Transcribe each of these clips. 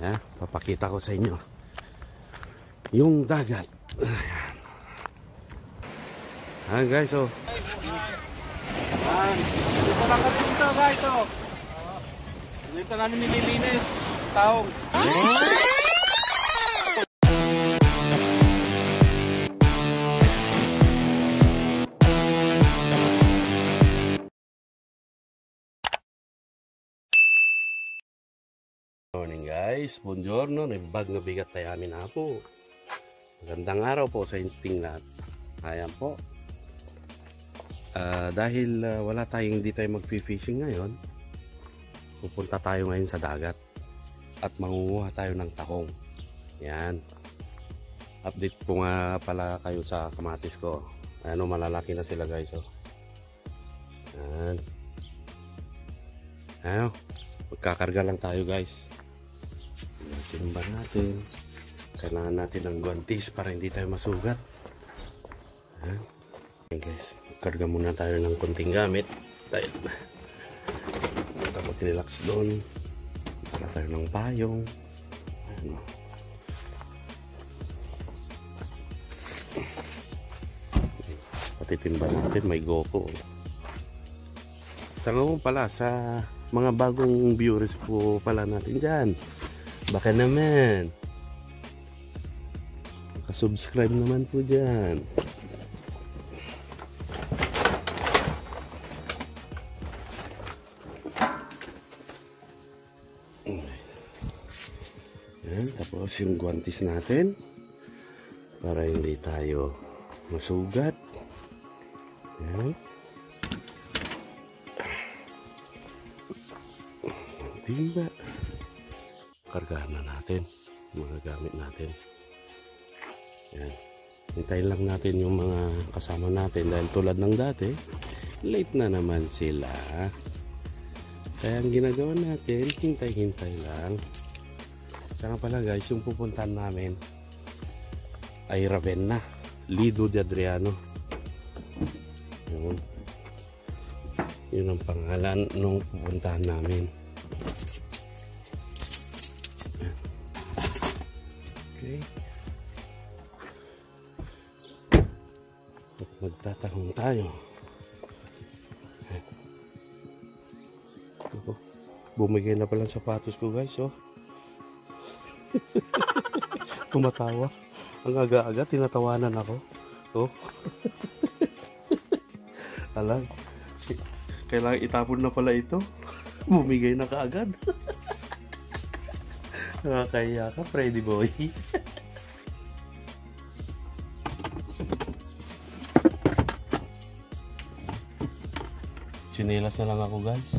Ayan, papakita ko sa inyo. Yung dagat. Ayan. Ayan guys, oh. Yan. Dito lang kami dito guys, oh. Dito namin nililinis. Taong. Guys, buongiorno, nagbag na bigat tayo amin na po. Magandang araw po sa inting lahat. Ayan po. Ah, dahil ah, wala tayong hindi tayo mag-fishing ngayon, pupunta tayo ngayon sa dagat at mangunguha tayo ng tahong. Yan. Update po nga pala kayo sa kamatis ko. Ano, malalaki na sila guys. Oh. Yan. Ayo, magkakarga lang tayo guys. Natin ba natin? Kailangan natin ng guantes para hindi tayo masugat. Ayan. Okay guys, karga muna tayo ng konting gamit dahil tapos relax doon. Para tayo ng payong. Ayan. Pati timba natin may GoPro. Tanga mo pala sa mga bagong viewers po pala natin dyan. Baka naman. Nakasubscribe naman po dyan. Yan, tapos yung guantes natin para hindi tayo masugat. Yan. Timba. Natin mga gamit natin. Yan. Hintayin lang natin yung mga kasama natin dahil tulad ng dati, late na naman sila. Kaya ang ginagawa natin, hintay-hintay lang. Saka pala guys, yung pupuntahan namin ay Ravenna, Lido de Adriano. Yun. Yun ang pangalan nung pupuntahan namin. Tayo. Ako, bumigay na pala sapatos ko guys, oh. Tumatawa. Ang aga-aga, tinatawanan ako. Oh. Alam, kailangan itapon na pala ito. Bumigay na kaagad. Nakakaya ka, Freddy boy. Chinelas na lang ako guys.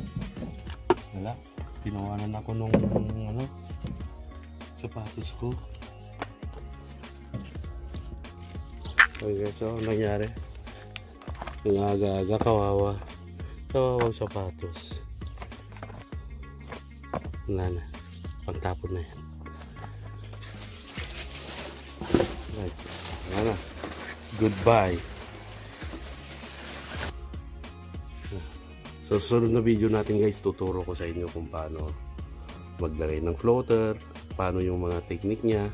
Wala. Pinawanan ako nung ano, sapatos ko. Okay guys, so nangyari? Yung aga-aga, kawawa. Kawawang sapatos. Wala na. Pagtapon na yan. Right. Wala na. Goodbye. So, susunod na video natin guys, tuturo ko sa inyo kung paano maglagay ng floater, paano yung mga technique niya,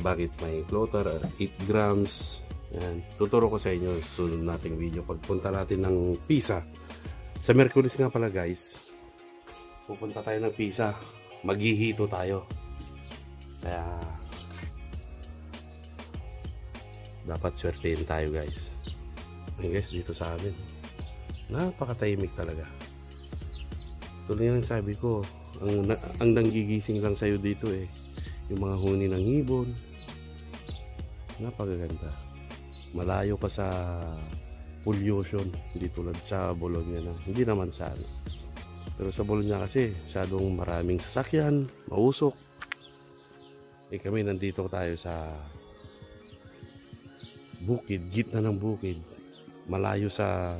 bakit may floater, 8 grams, yan. Tuturo ko sa inyo sunod nating video pagpunta natin ng Pisa. Sa Merkulis nga pala guys, pupunta tayo ng Pisa, maghihito tayo. Kaya, dapat swertein tayo guys. Ay guys, dito sa amin napakatahimik talaga. Tuloy yung sabi ko ang, ang nanggigising lang sa'yo dito eh yung mga huni ng ibon napakaganda. Malayo ka sa pollution hindi tulad sa Bologna na hindi naman sa ano pero sa Bologna kasi masyadong maraming sasakyan mausok. Eh kami nandito tayo sa bukid gitna ng bukid. Malayo sa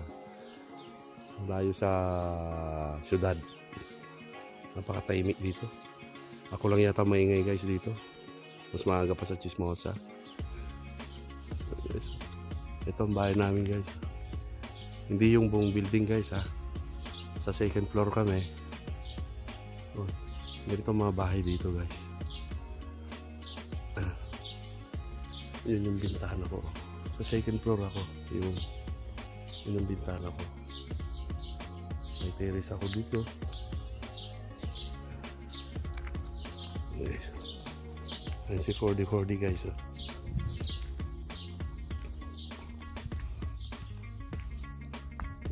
malayo sa syudad napakatahimik dito ako lang yata maingay guys dito mas maaga pa sa Chismosa yes. ito ang bahay namin guys hindi yung buong building guys ha sa second floor kami oh. Ganito mga bahay dito guys. Ah. Yun yung bintana ko. Sa second floor ako. Yun, yun yung bintana ko. May terrace ako dito. Guys. Ayan si 4040 guys. Oh.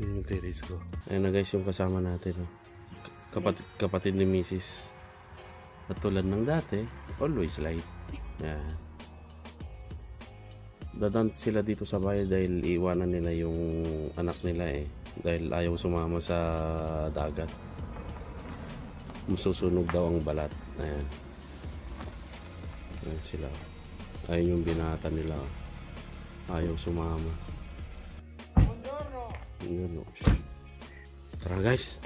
Yun yung terrace ko. Ayan na guys yung kasama natin. Oh. Kapatid, kapatid ni Mrs. At tulad ng dati, always light. Yan. Dadan sila dito sa bahay dahil iwanan nila yung anak nila eh. Dahil ayaw sumama sa dagat. Masusunog daw ang balat. Ayan. Ayan sila. Ayun yung binata nila. Ayaw sumama. Yun, oh. Tara guys.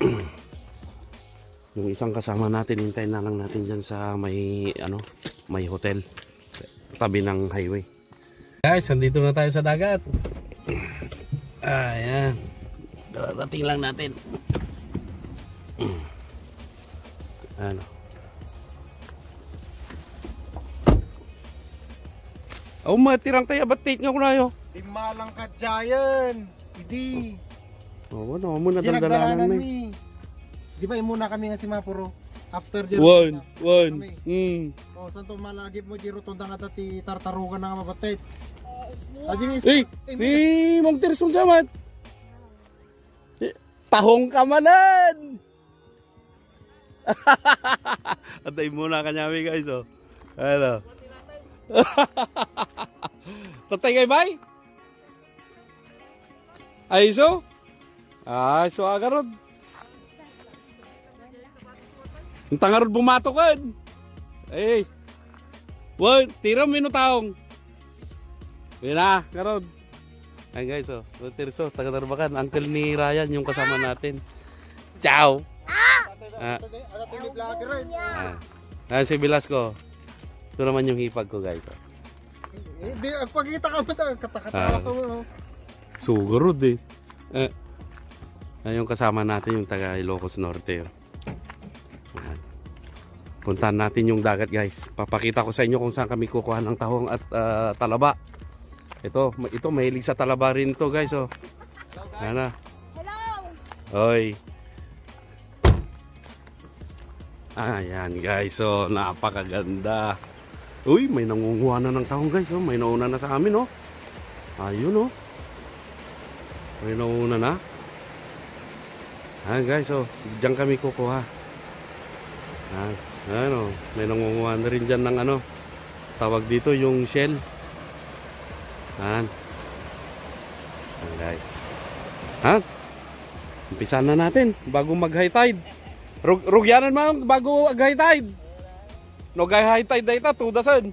yung isang kasama natin, hintayin na lang natin dyan sa may, ano, may hotel. Tabi ng highway. Guys, andito na tayo sa dagat. Ayan. Darating lang natin. Ano. Oh, matirang tayo. Ba't take nga ko na yun? Timalang ka Giant. Hindi. Oo, ano, muna nagdalanan mo. mi. Di ba imuna kami nga si Mapuro? After Jiro. One, one. Kami. Mm. Oh, santo malagip mo Jiro tunda nga ti tartarugan na nga mabatid. Eh, Eh, eh, mong tirsun samat. Eh, Tahong kamalan. Atay muna kanyami guys, oh. Ano? Tatay kay bay? Ay, so? Ah, so agarod. Ang tangarod bumato kan. Ay. Wag, tira minutaong. Yun na, karod. Ayan guys, oh. Tirso, taga-tarbakan. Uncle ni Ryan, yung kasama natin. Ciao! Ah. Ah. Ayan si Velasco. Ito naman yung hipag ko guys. Oh. Eh, di agpakita ka mo ta katakata Ah. ko. oh. Sugurod eh. eh. Yung kasama natin, yung taga Ilocos Norte. Oh. Puntahan natin yung dagat guys. Papakita ko sa inyo kung saan kami kukuha ng tahong at ah, talaba. Ito, ito mahilig sa talaba rin to guys. Oh. Ayan na. Hello! Hoy. Ayan guys, so napakaganda. Uy, may nangunguha na ng taong guys, oh. may nauna na sa amin, oh. Ayun, oh. May nauna na. Ayan guys, oh, diyan kami kukuha. Ayan, ayan oh, may nangunguha na rin dyan ng ano, tawag dito yung shell. Ayan. Ayan guys. Ha? Umpisan na natin bago mag high tide. Rug rugyanan man bago mag high tide. No gay high tide dayta tudasan.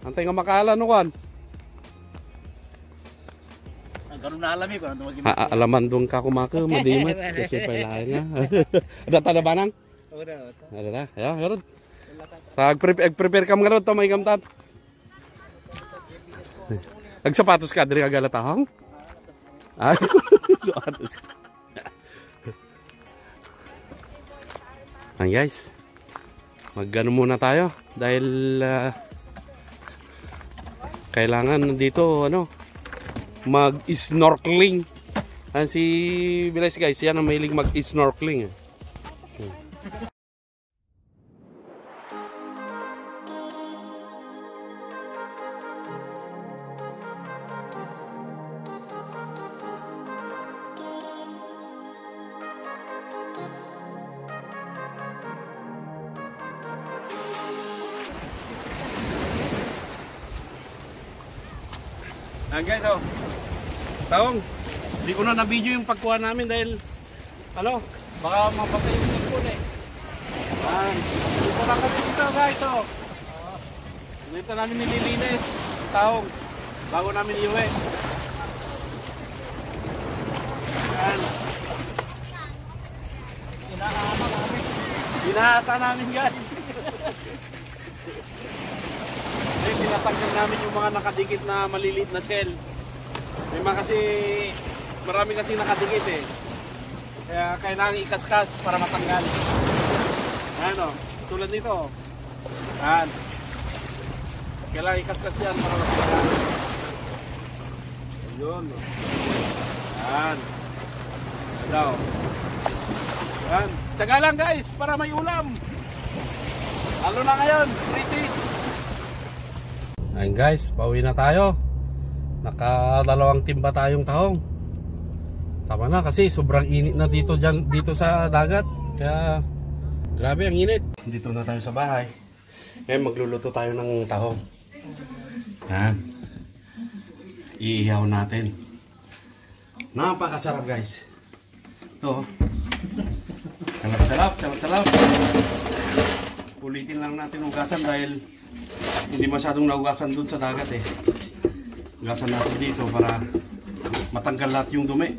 Antay nga makala no kan. Ganun na alam eh, kung ano maging Ha, a- alaman dong ka kumaka madimat kasi pailahan nga. Ada tada banang? Ada na. Ya, meron. Tag prepare kam nga ron to may gamtat. Ag sapatos ka diri agala tahong? Ah, sapatos. Ang guys. Magano muna tayo dahil ah, kailangan dito ano mag-snorkeling. Yan si Biles guys, yan ang mahilig mag-snorkeling. eh. Ayan guys, oh. Taong, hindi ko na na-video yung pagkuha namin dahil, ano, baka mapatay yung cellphone eh. Ayan. Dito lang kami dito guys, oh. Dito namin nililinis. Taong, bago namin iuwi. Ayan. Inaasa namin guys. Eh, tinatanggal namin yung mga nakadikit na maliliit na shell. May mga kasi, marami kasi nakadikit eh. Kaya kailangan ikaskas para matanggal. o. Tulad nito. Yan. Kailangan ikaskas yan para masigahan. Yun. o. Yan. Ito. Yan. Tsaga lang guys para may ulam. Lalo na ngayon. Crisis. Ayun guys, pauwi na tayo. Nakadalawang timba tayong tahong. Tama na kasi sobrang init na dito dyan, dito sa dagat. Kaya grabe ang init. Dito na tayo sa bahay. Ngayon magluluto tayo ng tahong. Yan. Iihaw natin. Napakasarap guys. Ito. Sarap, sarap, sarap, sarap. Ulitin lang natin ugasan dahil hindi masyadong naugasan dun sa dagat eh. Ugasan natin dito para matanggal lahat yung dumi.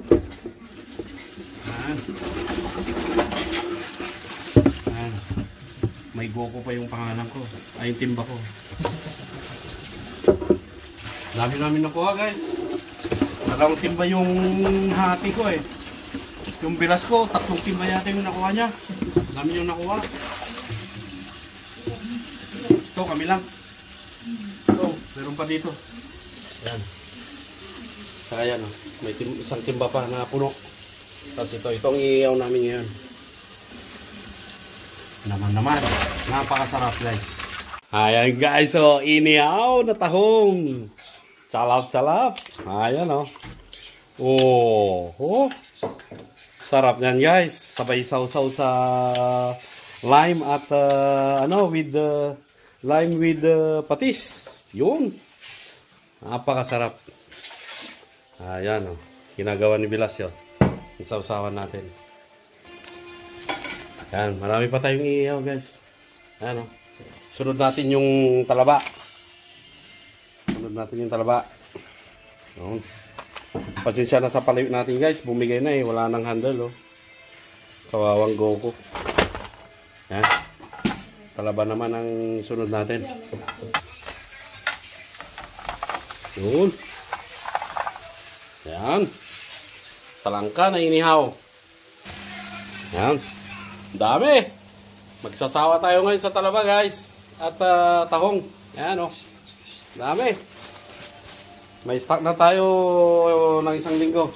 Ayan. Ayan. May Goku pa yung pangalan ko. Ay, yung timba ko. Dami namin nakuha guys. Dalawang timba yung hati ko eh. Yung bilas ko, tatlong timba yata yung nakuha niya. Dami yung nakuha. Ito, kami lang. Ito, meron pa dito. Yan. Saka yan, oh. may tim- isang timba pa na puno. Tapos ito, itong iiyaw namin ngayon. Naman naman, napakasarap guys. Ayan guys, oh, inihaw na tahong. Salap, salap. Ayan oh. Oh, oh. Sarap yan guys. Sabay sausaw sa lime at uh, ano with the lime with the patis. Yun. Napakasarap. Ayan oh. Ginagawa ni Bilas yun. Isawsawan natin. Yan, marami pa tayong iihaw guys. Ayan oh. Sunod natin yung talaba. Sunod natin yung talaba. Yun. Pasensya na sa palayo natin guys. Bumigay na eh. Wala nang handle oh. Kawawang Goku. Yan. Talaba naman ang sunod natin. Yun. Yan. Talangka na inihaw. Yan. Dami. Magsasawa tayo ngayon sa talaba guys. At ah, tahong. Yan oh. Dami. May stock na tayo ng isang linggo.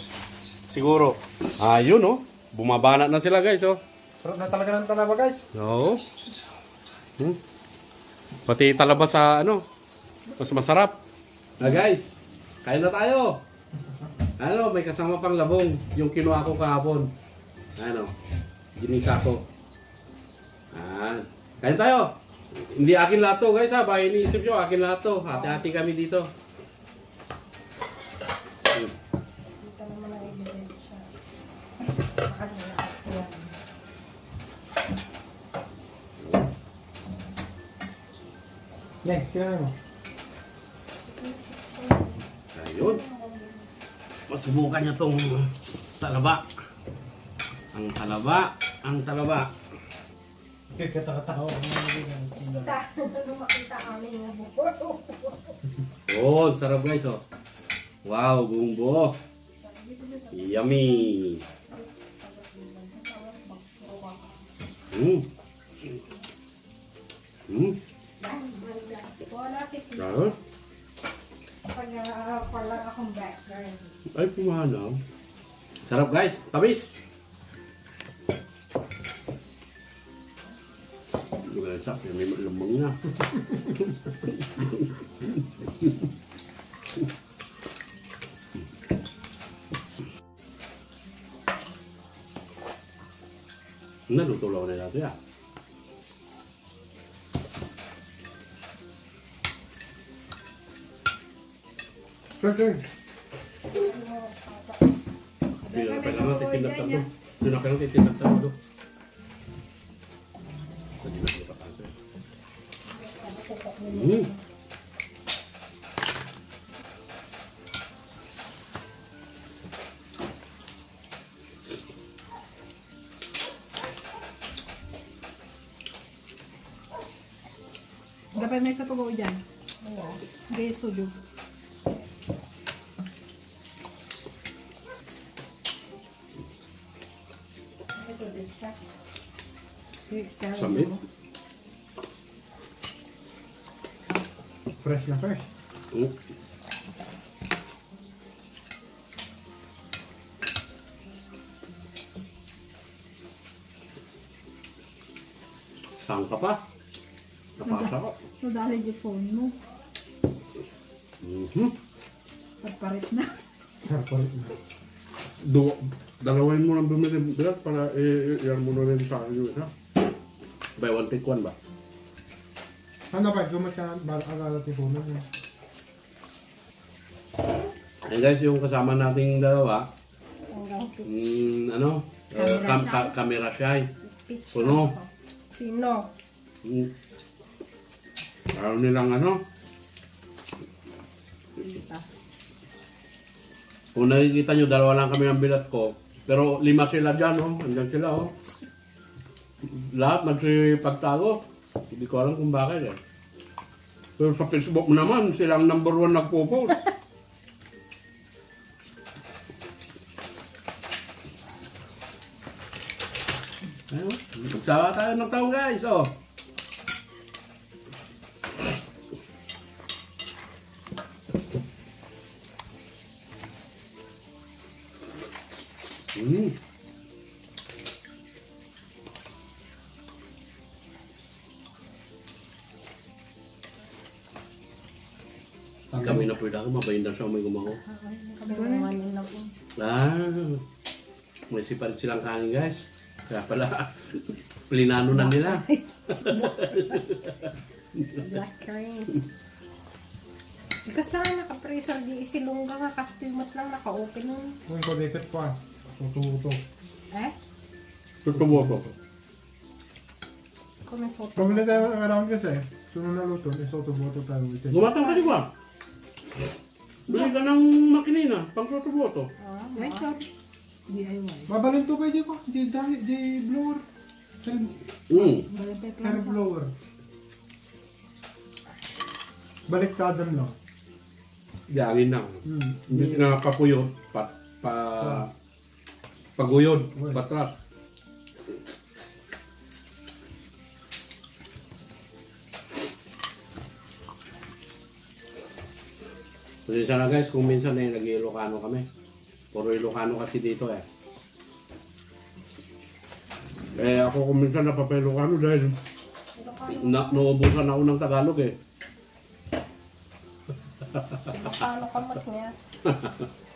Siguro. Ayun oh. Bumabana na sila guys oh. Sarap na talaga ng talaba guys. Oo. Hmm. Pati talaba sa ano, mas masarap. Ah guys, kain na tayo. Ano, may kasama pang labong, yung kinuha ko kahapon. Ano, ginisa ko. Ah, kain tayo. Hindi akin lahat to guys ha, baka iniisip nyo, akin lahat to. Hati-hati kami dito. Ne, siya mo. Ayun. Masubukan niya tong talaba. Ang talaba, ang talaba. Nung makita kami ng buko. Oh, sarap guys oh. Wow, buong buo. Yummy. Mm. Mm. Wala kit Sarap. pag uh, pala akong background. Ay, pumanaw. Sarap guys. Tamis. Na sak. May malambang na. Naluto lang na natin ah. Sure. Hindi na kailangan titindak tayo. Hindi na kailangan titindak tayo. Hindi na kailangan Mm. Dapat may sa tugaw dyan. Gay studio. Samit. Fresh na fresh. Mm. Saan ka pa? Napasa ka. Nadali yung phone mo. Mhm. Pagparit na. Sarpalit na. Do, dalawin mo lang bumili para eh, yan mo na rin sa akin yung isa. Buy one take one ba? Ano ba? Gumit ka ba ang tipunan niya? Ayan guys, yung kasama nating dalawa, mm, ano, uh, Camera kam, shy. camera shy. pitch. Puno. Sino? Mm. Ayaw nilang ano, Dito. kung nakikita nyo, dalawa lang kami ng bilat ko. Pero lima sila dyan, oh. Andyan sila, oh. Lahat nagsipagtago. Hindi ko alam kung bakit, eh. Pero sa Facebook naman, silang number one nagpo-post. Ayun, magsawa tayo ng tao, guys, oh. Kami na pwede ako, mabayin na siya may po. Ah, may siparit silang kanin guys. Kaya pala, plinano na nila. Black currants. Kasi na naka-freezer di isilungga nga kasi mat lang naka-open nun. Ko dikit pa. Tuto-tuto. Eh? Tutubo ko. Kung may soto. Pamili tayo ng around kasi. Sunod na luto. Isoto-boto tayo. ulitin. Gumatang ka di ba? Bili ka ng makinina, pang tutubo Ah, Ay, ma. sorry. DIY. Mabalin to pwede ko. Di dali, di blower. Hair Mm. Hair blower. Baliktadan lang. Diangin na. Hmm. Hindi na papuyod, pa, pa, paguyod, Uy. patras. Kasi sana guys, kung minsan eh, nag-Ilocano kami. Puro Ilocano kasi dito eh. Eh ako kung minsan napapa-Ilocano dahil na, naubusan ako ng Tagalog eh. Paano ka mat niya?